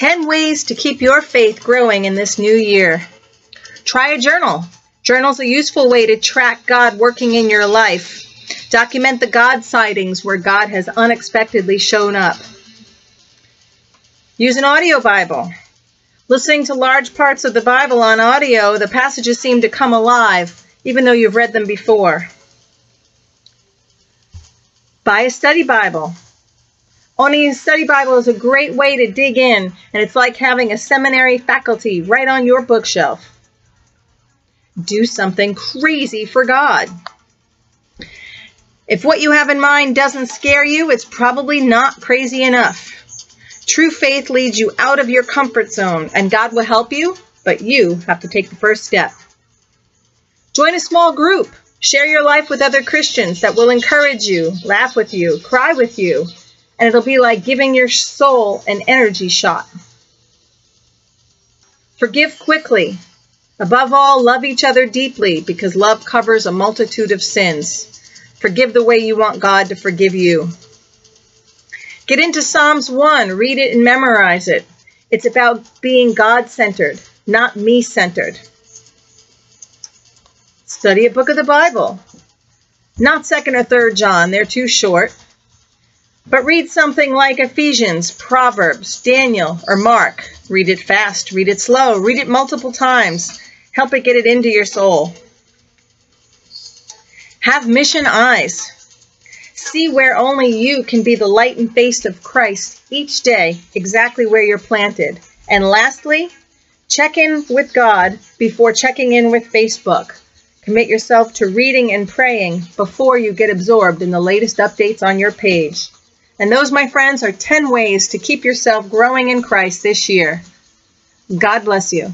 10 ways to keep your faith growing in this new year. Try a journal. Journal's a useful way to track God working in your life. Document the God sightings where God has unexpectedly shown up. Use an audio Bible. Listening to large parts of the Bible on audio, the passages seem to come alive, even though you've read them before. Buy a study Bible. Owning a study Bible is a great way to dig in, and it's like having a seminary faculty right on your bookshelf. Do something crazy for God. If what you have in mind doesn't scare you, it's probably not crazy enough. True faith leads you out of your comfort zone, and God will help you, but you have to take the first step. Join a small group. Share your life with other Christians that will encourage you, laugh with you, cry with you, and it'll be like giving your soul an energy shot. Forgive quickly. Above all, love each other deeply because love covers a multitude of sins. Forgive the way you want God to forgive you. Get into Psalms 1, read it and memorize it. It's about being God centered, not me centered. Study a book of the Bible. Not 2nd or 3rd John, they're too short. But read something like Ephesians, Proverbs, Daniel, or Mark. Read it fast, read it slow, read it multiple times. Help it get it into your soul. Have mission eyes. See where only you can be the light and face of Christ each day, exactly where you're planted. And lastly, check in with God before checking in with Facebook. Commit yourself to reading and praying before you get absorbed in the latest updates on your page. And those, my friends, are 10 ways to keep yourself growing in Christ this year. God bless you.